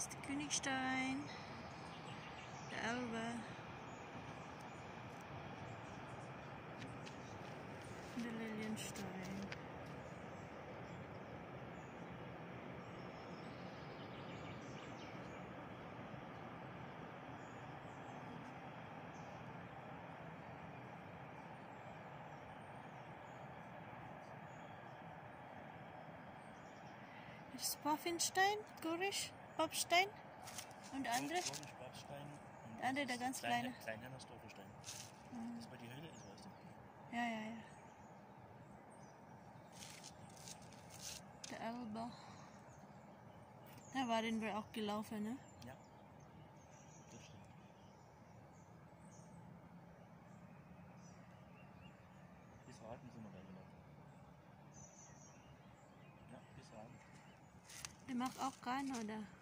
Ist der Königstein, der Elbe der Lilienstein. Ist Puffinstein, Gorisch, Popstein und der andere. Der andere, der ganz kleine. Kleinhernersdorfer Stein. Das bei die Höhle ist, weißt du? Ja, ja, ja. Der Elber. Da waren wir auch gelaufen, ne? Ja. Das stimmt. Bis Raten sind wir da gelaufen. Ja, bis Raten. Der macht auch keiner, oder?